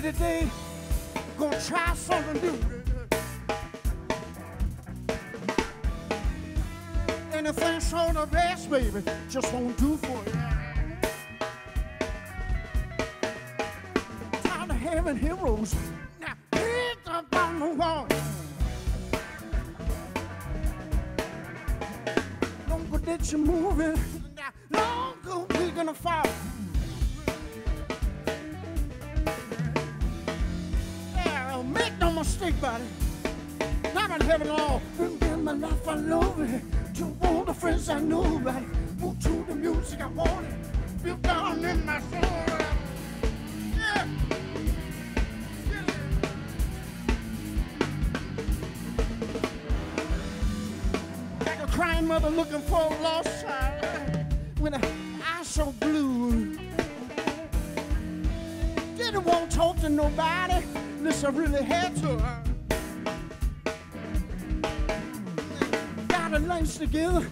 Today, gonna try something new. Anything's on the best, baby, just won't do for you. Tired of having heroes. Now, hit up on the wall. Longer that you're moving, now long longer we're gonna fall. Buddy. I'm in heaven all. In my life, I love it. To all the friends I know, right? Move to the music I want it. Feel down in my soul. Yeah. Like a crying mother looking for a lost child. With her eyes so blue. Didn't want to talk to nobody. This I really had to. Got a lunch together.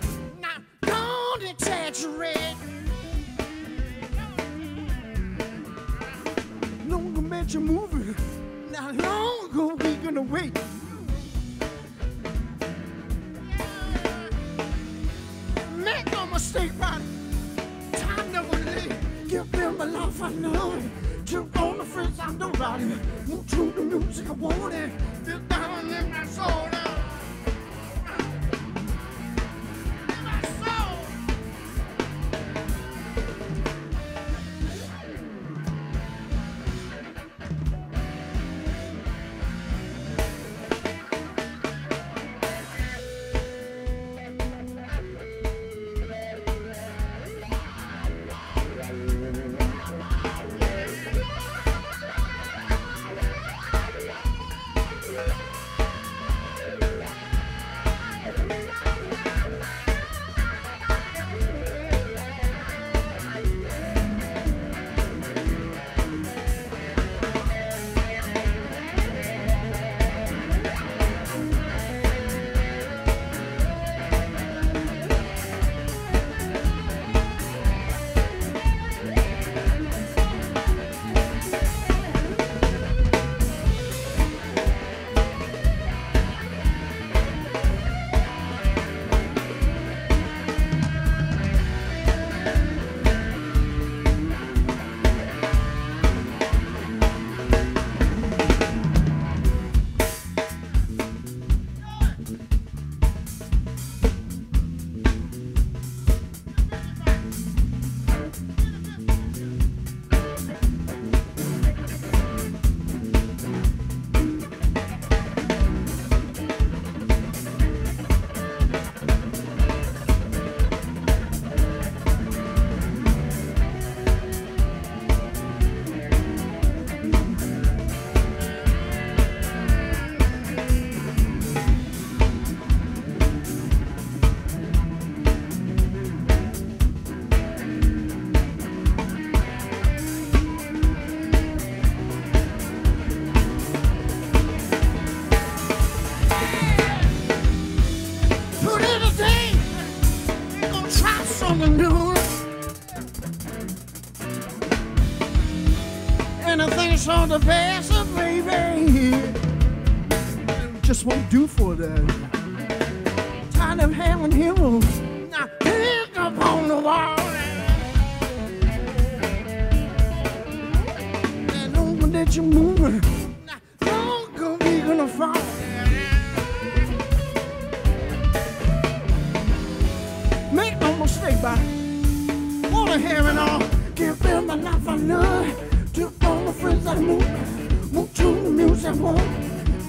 My life I love. To all the friends I move. Move to the music I want.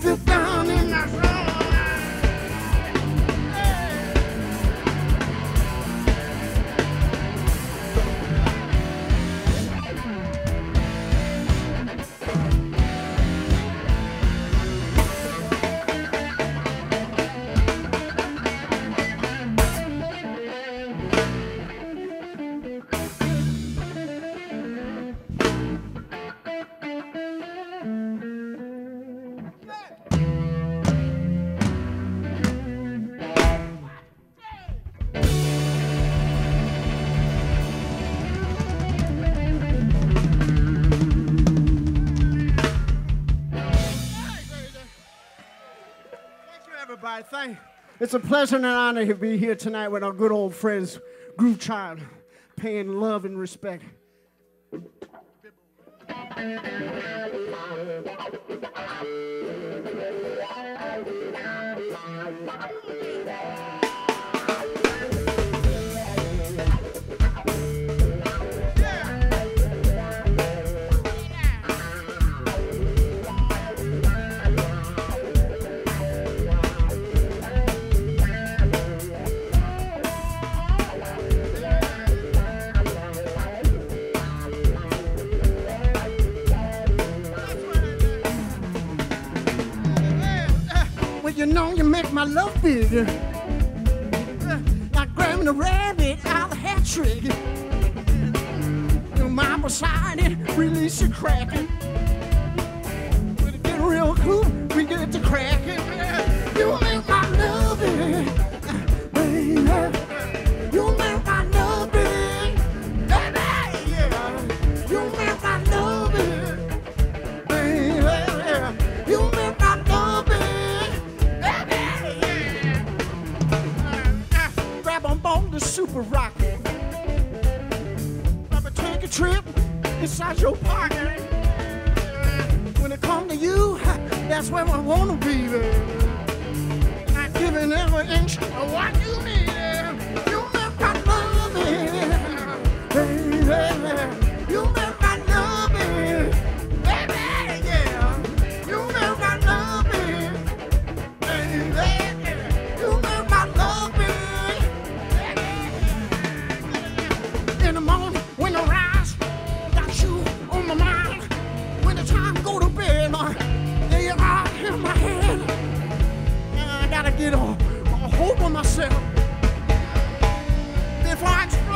Feel thank. It's a pleasure and an honor to be here tonight with our good old friends, Groovechild, paying love and respect. My love bigger. Like grabbing a rabbit out of the hat trick. Your mama beside it, release your cracking. When it get real cool, we get to cracking. Super rocket. Never take a trip inside your pocket. When it come to you, that's where I wanna be, baby. Not giving every inch of what you need. You make my love, baby. You A, a hold of myself. Before I I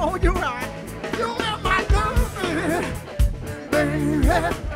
right before your eyes. You make my love, baby.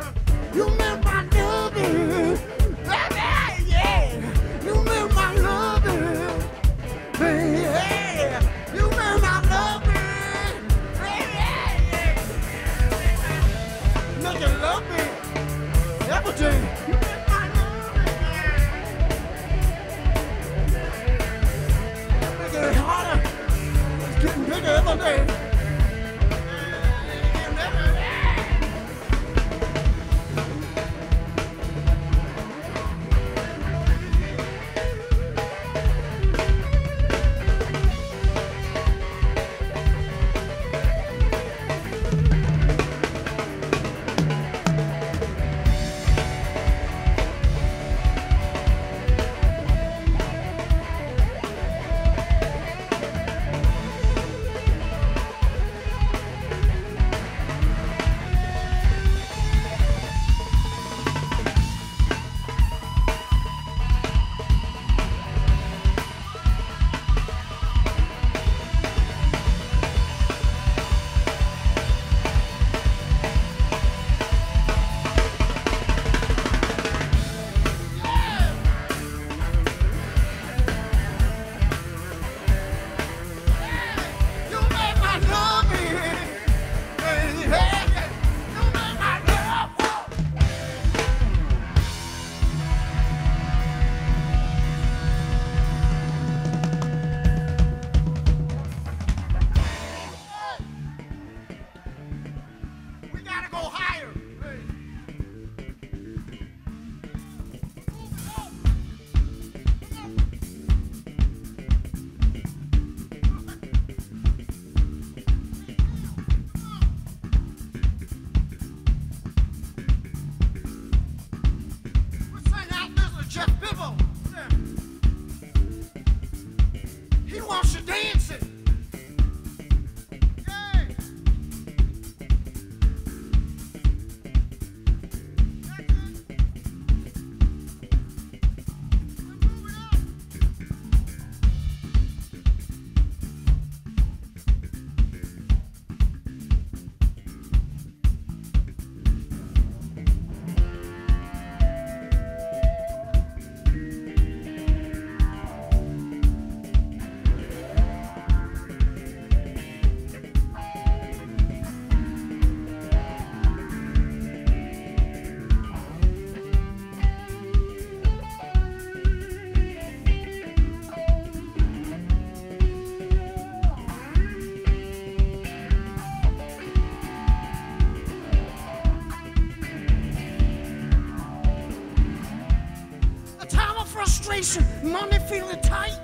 Feeling tight.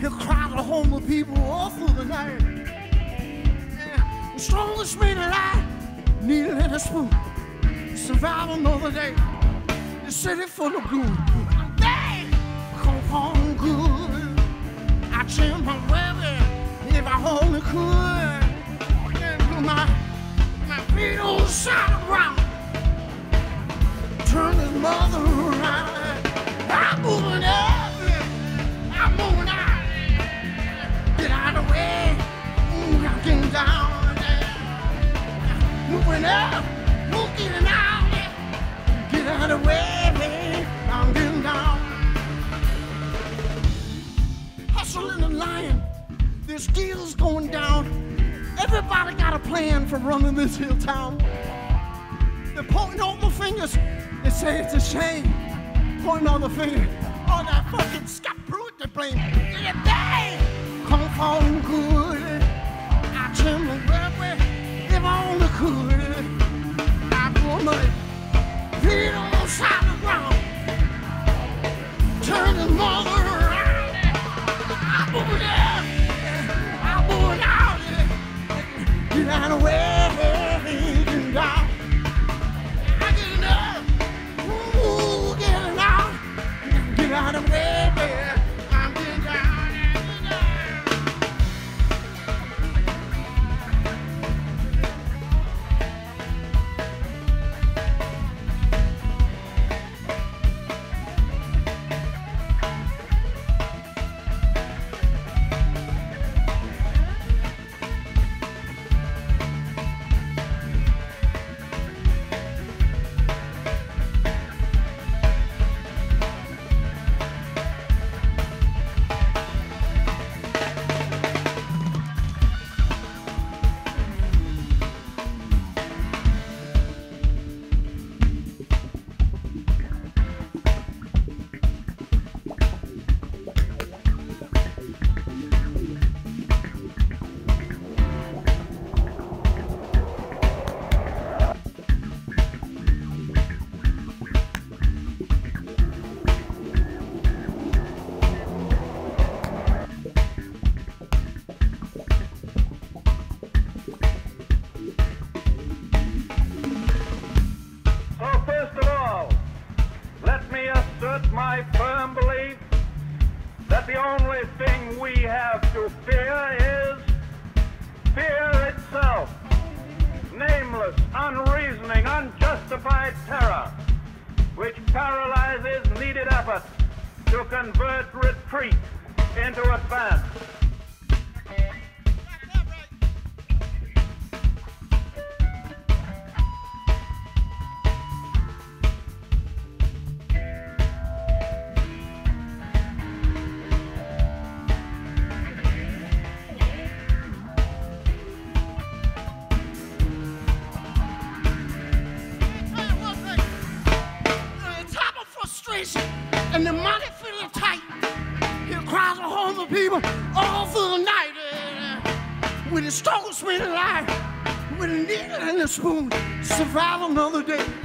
He'll cry to homeless people all through the night. Yeah. The strongest man alive, needle and a spoon. Survive another day. The city full of gloom. They come home good. I change my weather if I only could. And do my, my feet on of ground. Turn his mother around. Moving up. Getting out. Get out of the way. I'm getting down. Hustling and lying. This deal's going down. Everybody got a plan for running this hill town. They're pointing all the fingers. They say it's a shame. Pointing all the finger. All that fucking Pruitt they blame. Did it bang? Come home good. I tell my baby, if only could. My feet on the side of the ground. Turn the mother around. I move it up. I move it out. Get out of the way. My firm belief that the only thing we have to fear is fear itself. Nameless, unreasoning, unjustified terror, which paralyzes needed effort to convert retreat into advance. And survive another day.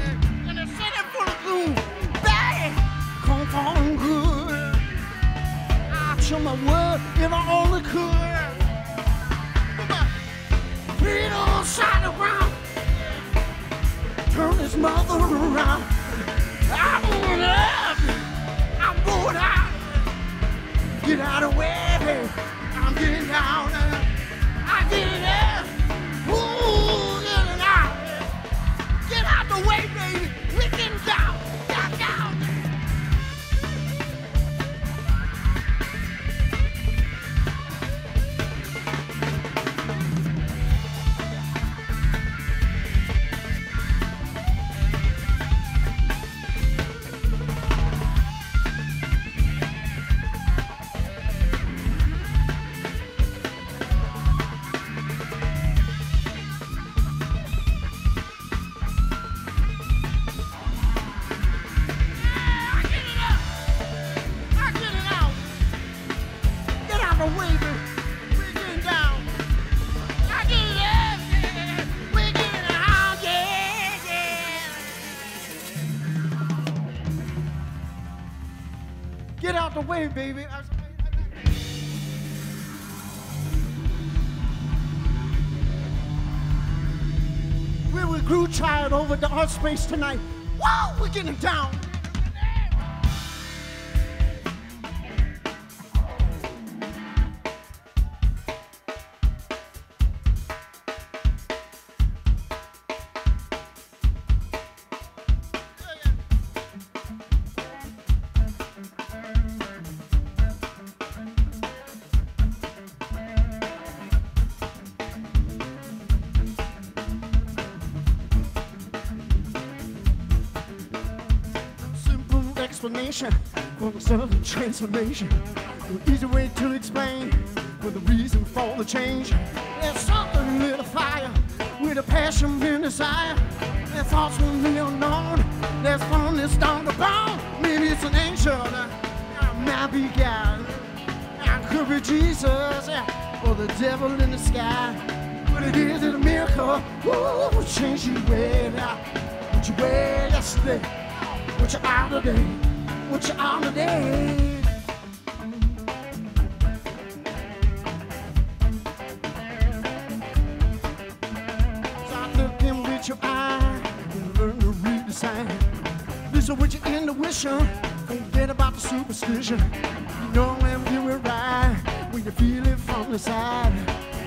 Way, baby. We were grew tired over the art space tonight. Wow, we're getting down. For the sudden transformation. An easy way to explain for the reason for the change. There's something lit a fire, with a passion and desire. There's from the unknown. There's fondness down the bone. Maybe it's an angel, uh, might be God. I could be Jesus, yeah, or the devil in the sky. But it is a miracle. Ooh, change you way now. What you wear yesterday, what you out today, what you out today. Start looking with your eye and learn to read the sign. Listen with your intuition, forget about the superstition. You know when you were right, when you feel it from the side.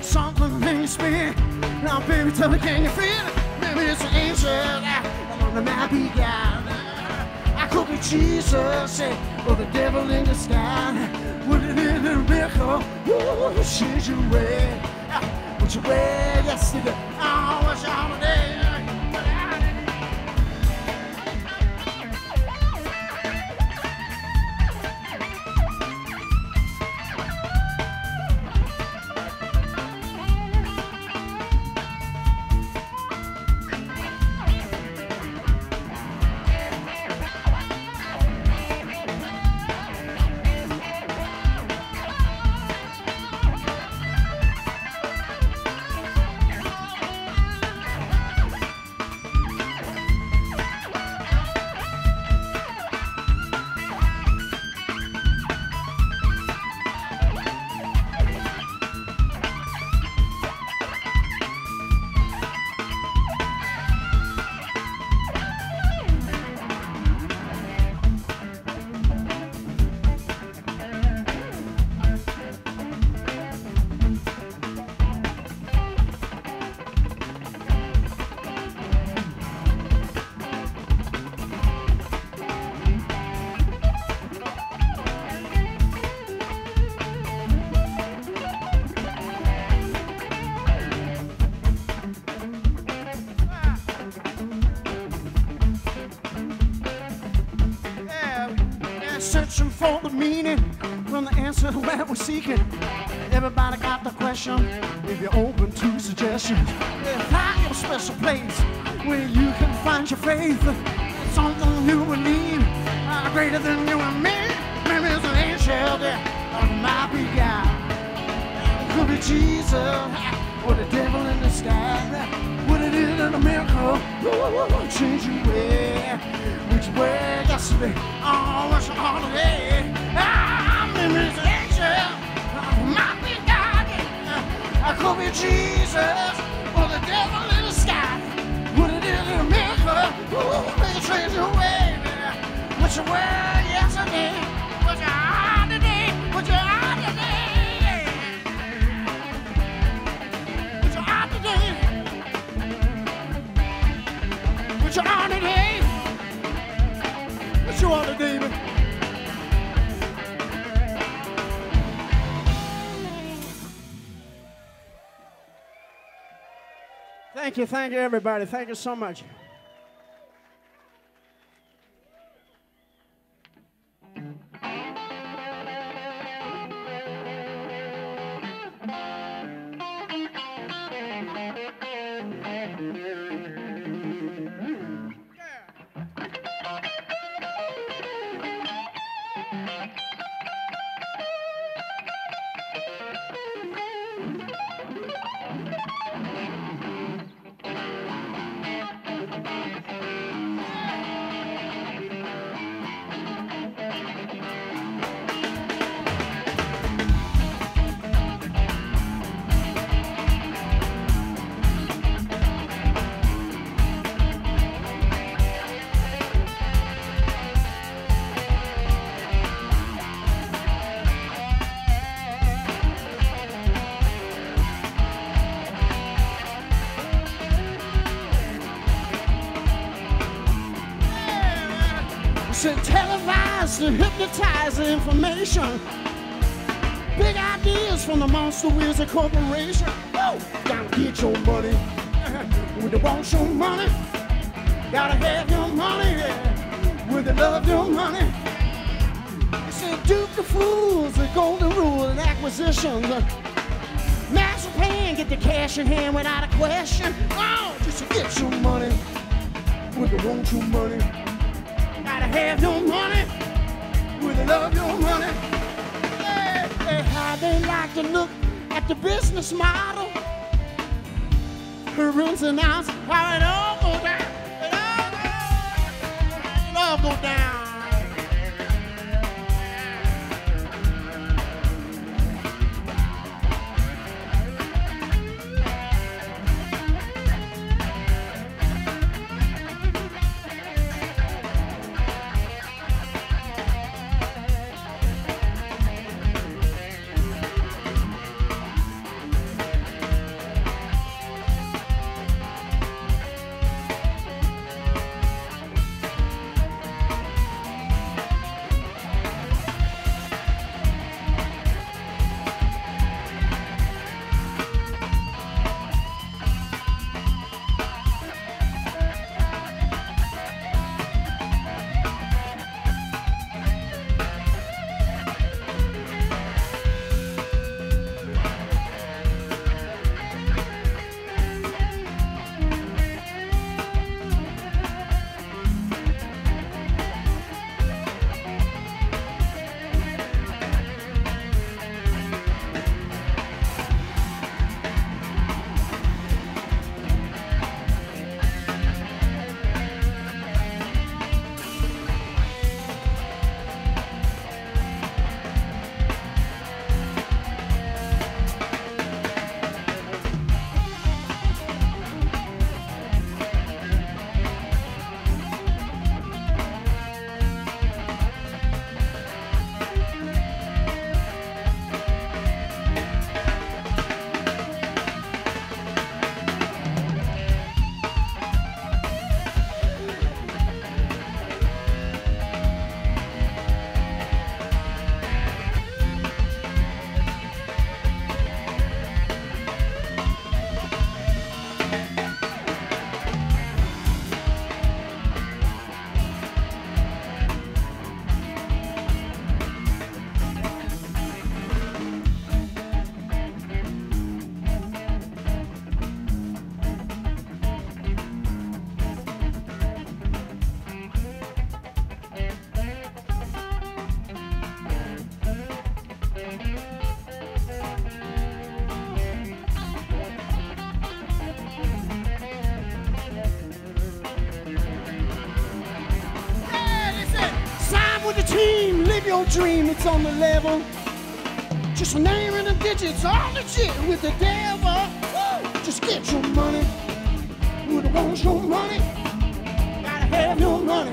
Something makes me, now baby, tell me, can you feel it? Maybe it's an angel, on the map he got. Jesus, yeah, or the devil in the sky. Would it be a miracle? Ooh, change your way. Ah, what you wear yesterday? Oh, for the meaning from the answer that we're seeking. Everybody got the question if you're open to suggestions. Find your special place where you can find your faith. Something you believe, uh, greater than you and me. Maybe it's an angel that or it might be God. Could be Jesus or the devil in the sky. Is in a miracle, Ooh, change your way. Which way yesterday, oh, what's your holiday? I'm in this angel, oh, might be God. I could be Jesus or the devil in the sky. What it is in a miracle, Ooh, change your way. You wear yesterday, what you Thank you, thank you, everybody. Thank you so much. The information. Big ideas from the Monster Wizard Corporation. Whoa! Gotta get your money. When they want your money, gotta have your money. Yeah. When they love your money. Say Duke the Fools, the golden rule and acquisitions. Master plan, get the cash in hand without a question. Oh, just to get your money. When they want your money, gotta have your money. Love your money. Yeah, yeah, how they like to look at the business model. Her ins and outs, how it all go down. It all, it all go down. Dream, it's on the level. Just name and the digits, all the shit with the devil. Woo! Just get your money. Would want your money? Gotta have your money.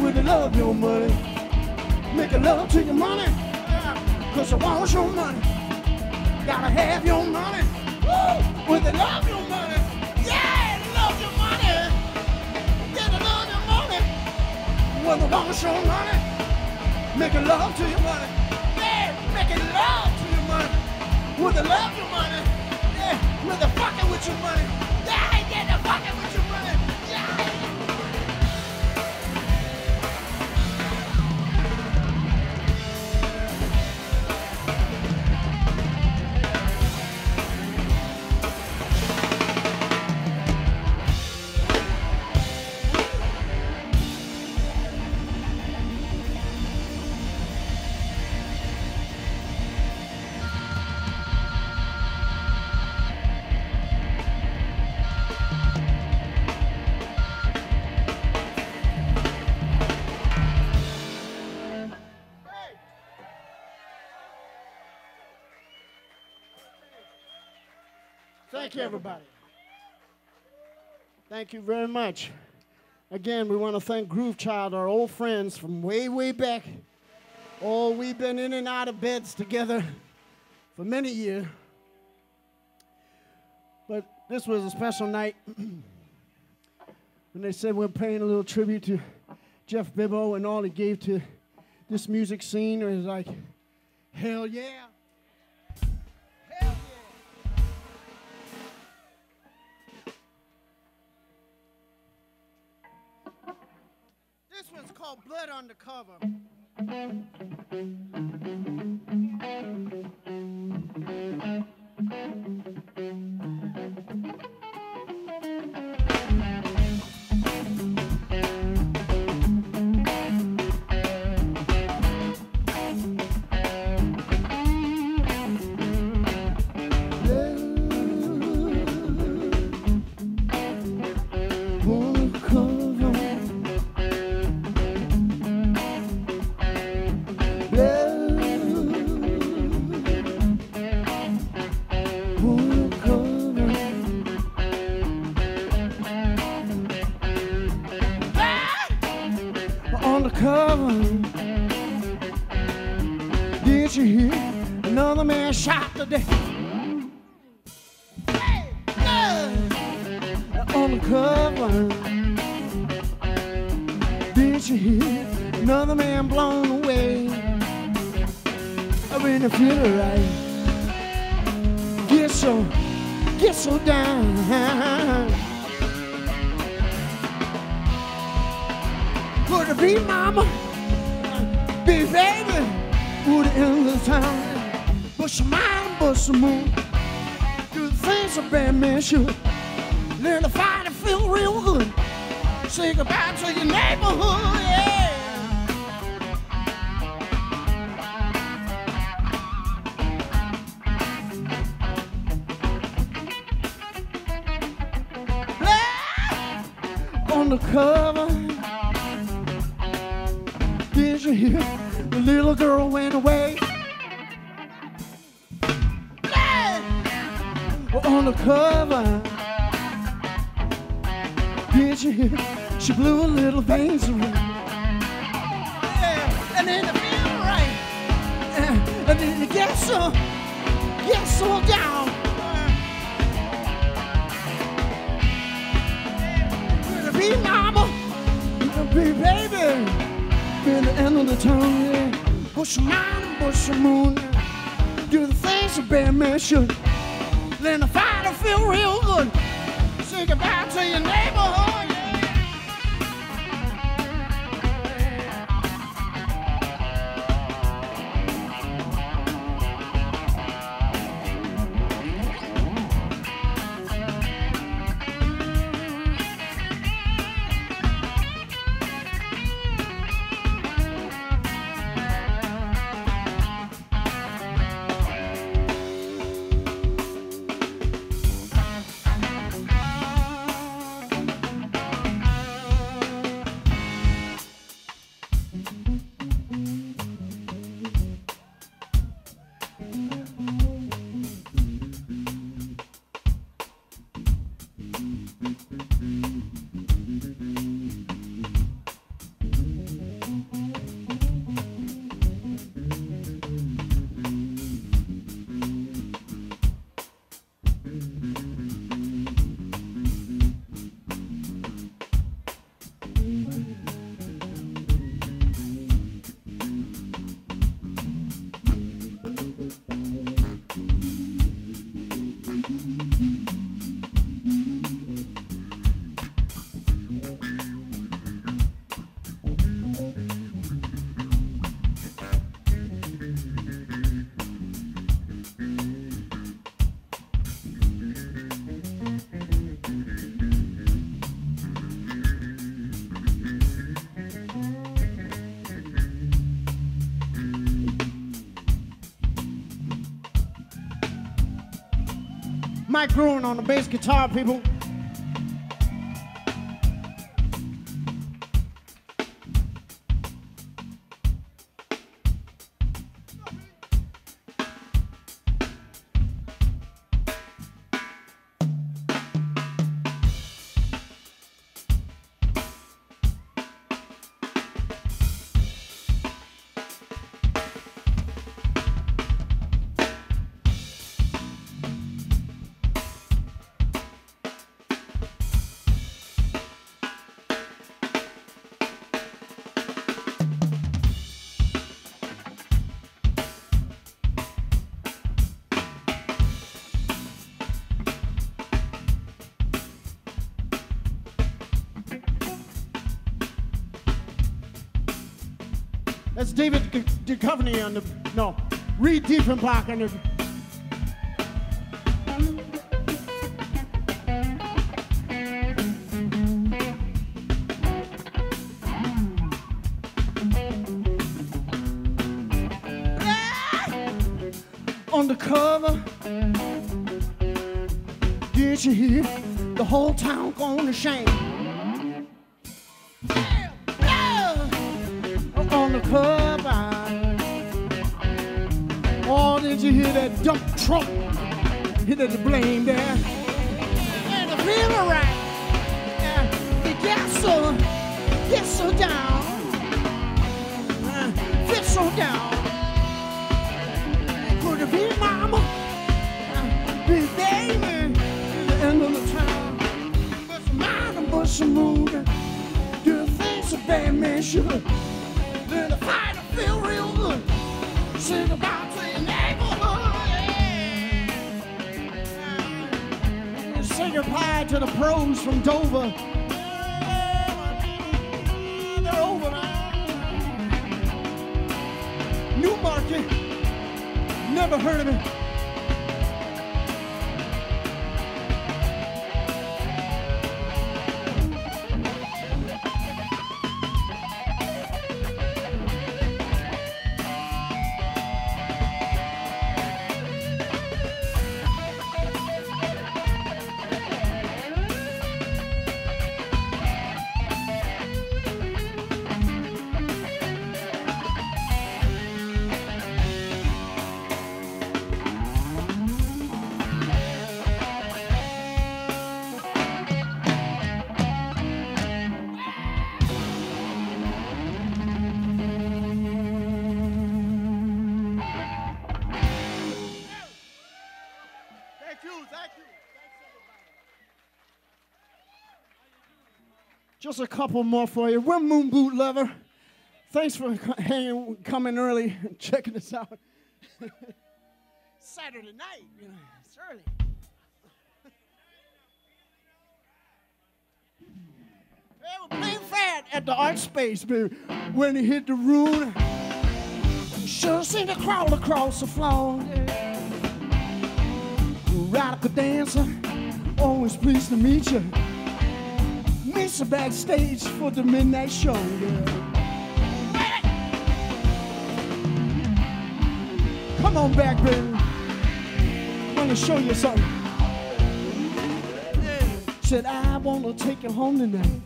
Would love your money? Make a love to your money. Cause I want your money. Gotta have your money. Woo! Would love your money? Yeah, love your money. To love your money. Well, I want your money. Making love to your money. Yeah, making love to your money. With the love your money. Yeah, with the fucking with your money. Yeah, get the fucking with Thank you, everybody. Thank you very much. Again, we want to thank Groovechild, our old friends from way, way back. Oh, we've been in and out of beds together for many years. But this was a special night when they said we're paying a little tribute to Jeff Bibbo and all he gave to this music scene is like, hell yeah. Called Blood Undercover. Bust your moon. Do the things a bad man should. Learn to fight and feel real good. Say goodbye to your neighborhood, yeah. The cover. Did you hear? The little girl went away. On the cover. Did you hear? She blew a little veins away. Yeah, and then it feel right. And then it gets so, gets so down. Gonna be mama, gonna be baby. Be the end of the town, yeah. Push your mind, push your moon. Do the things a bad man should. To fight and feel real good. Say goodbye to your neighborhood, Mike Gruen on the bass guitar, people. That's David Duchovny on the, no, Reed Diefenbach on the, ah! on the cover. Did you hear? The whole town going to shame. Dump truck? Hit the blame there. And the feeling right. Yeah, it gets so, gets down. Uh, Fits so down. Could it be mama? Uh, Be baby. The end of the town. But some mind but some mood. Do things a bad man should. Then the fight feel real good. Sing about Say goodbye to the pros from Dover. They're over now. Newmarket. Never heard of it. Thank you, thank you. Just a couple more for you. We're Moon Boot Lover. Thanks for hanging, coming early and checking us out. Saturday night, you know, it's early. They were playing fat at the art space, baby. When he hit the room, should seen the crawl across the floor. Radical dancer, always pleased to meet you. Meet you backstage for the midnight show. Yeah. Come on back, baby. I Want to show you something. Said I want to take you home tonight.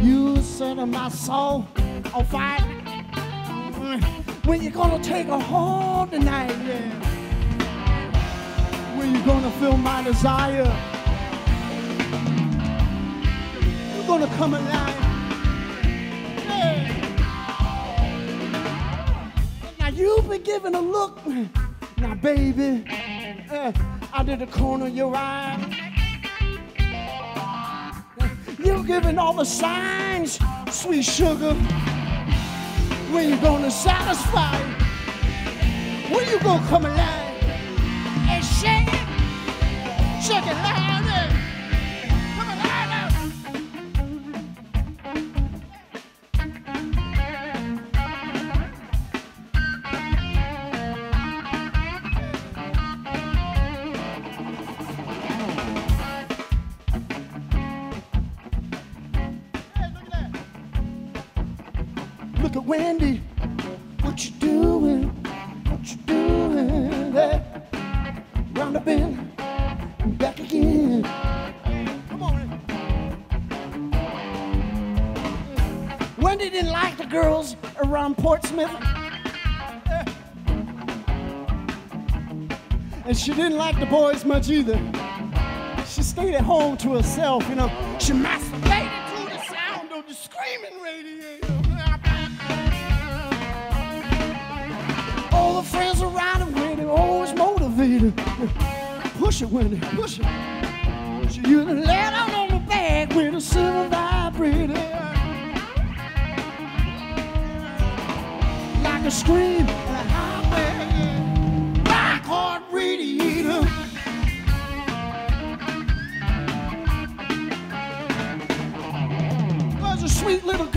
You set my soul on fire. When you gonna take her home tonight? Yeah. When you gonna feel my desire? You're gonna come alive. Yeah. Now you've been giving a look. Now, baby, uh, out of the corner of your eye. You're giving all the signs, sweet sugar. When you gonna satisfy? When you gonna come alive? Like the boys much either. She stayed at home to herself, you know. She masturbated to the sound of the screaming radiator. All the friends around her, Wendy, always motivated. Push it, Wendy, push it. She used to lay down on the bag with a silver vibrator. Like a scream little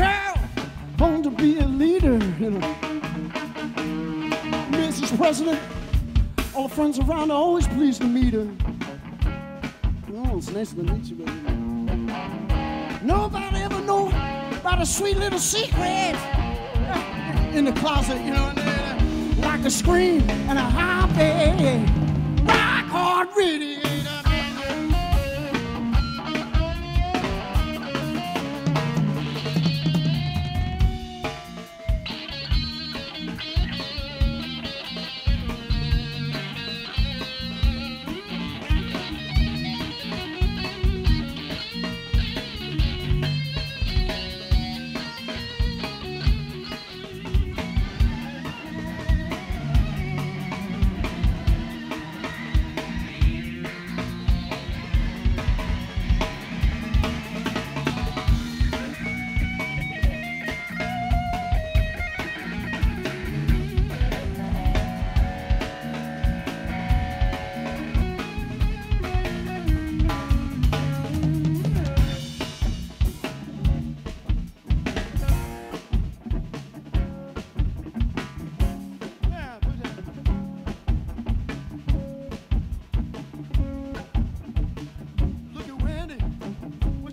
girl to be a leader, you know. Mrs. President, all the friends around are always pleased to meet her. Oh, it's nice to meet you, baby. Nobody ever know about a sweet little secret in the closet, you know, like a scream and a happy rock hard radiator.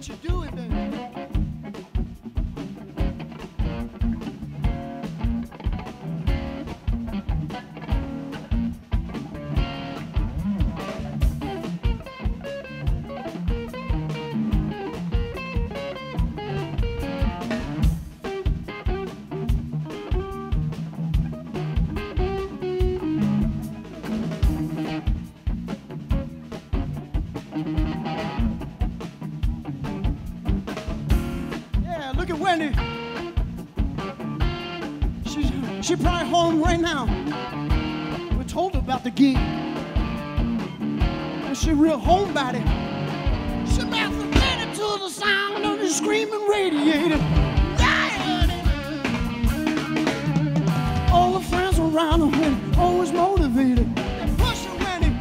You doing she probably home right now. We told her about the gig. And she real homebody. She masturbated to the sound of the screaming radiator. All the friends around her always motivated. And push her, Wendy.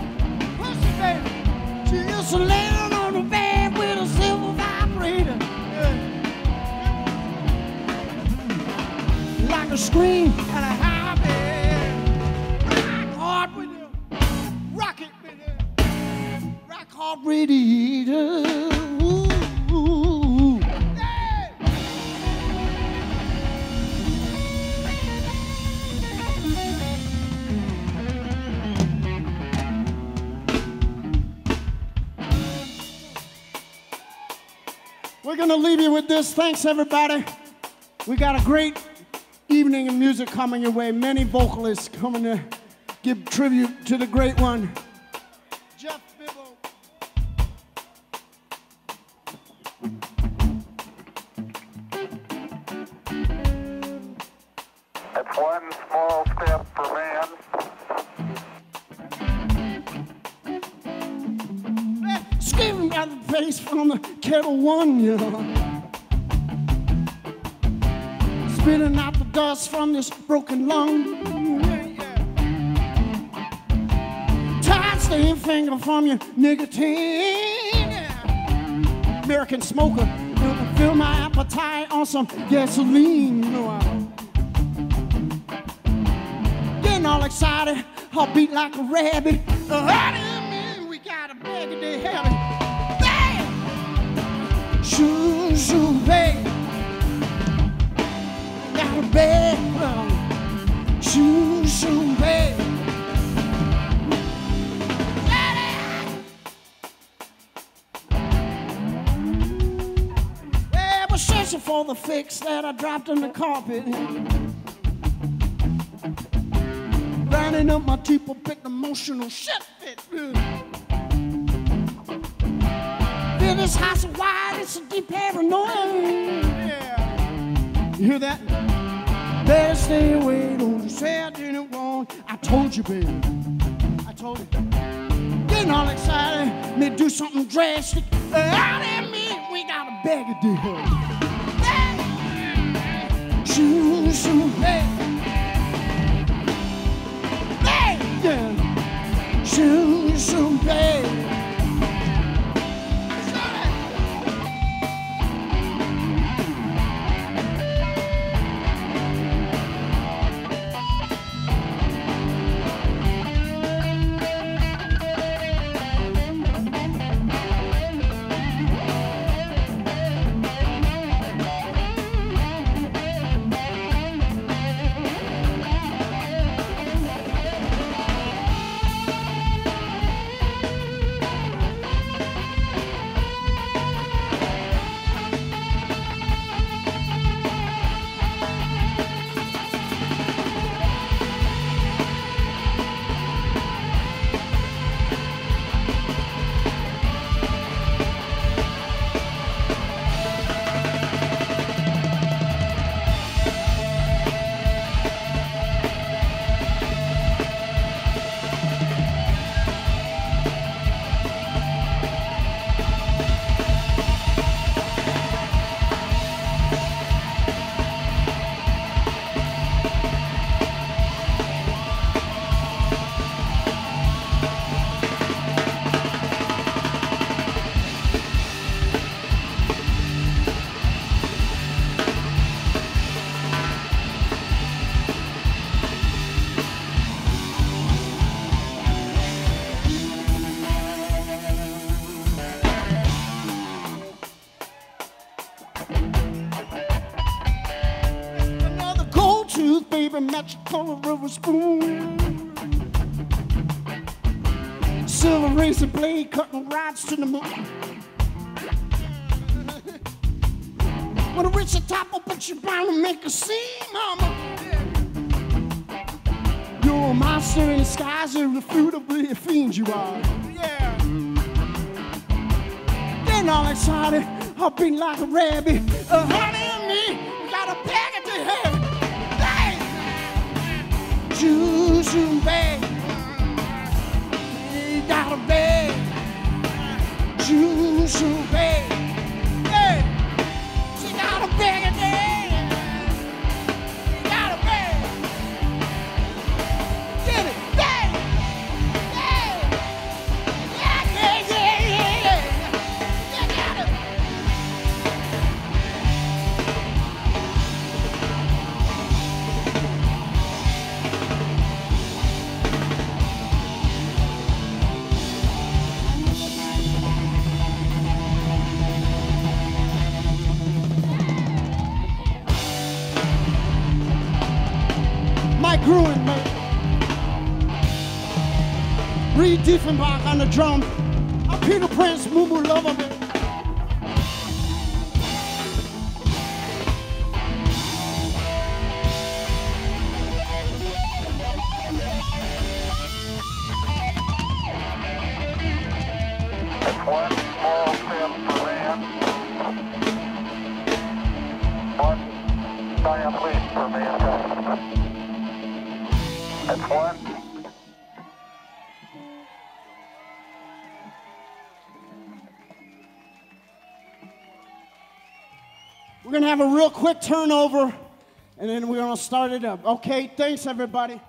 Push her, baby. She used to lay on the bed with a silver vibrator. Yeah. like a scream We're gonna leave you with this. Thanks, everybody. We got a great evening of music coming your way. Many vocalists coming to give tribute to the great one, Spitting out the dust from this broken lung. Tired staying finger from your nicotine. American smoker, fill my appetite on some gasoline. Getting all excited, I'll beat like a rabbit. Uh, Uh, Shoo, shoo, babe. Yeah, searching for the fix that I dropped in the carpet. Grinding up my teeth, a bit emotional shit. Feel this house wide, it's a deep paranoia. Yeah. You hear that? Better stay away, don't you say I didn't want. I told you, baby. I told you. Getting all excited, may do something drastic. Out in me, we got a bag of deal. Shoo, shoo, hey. Hey, yeah. Shoo, shoo, hey. Every match color of a spoon. Silver razor blade cutting rods to the moon. Reach the top, I'll put you bound to make a scene, mama. You're a monster in disguise, irrefutably a fiend you are. Yeah. Then all excited, I'll be like a rabbit. Uh, honey Juice bag. Got a bag. Juice bag. Diefenbach on the drum. I'm Peter Prince, Moon Boot Lover, quick turnover, and then we're gonna start it up. Okay, thanks everybody.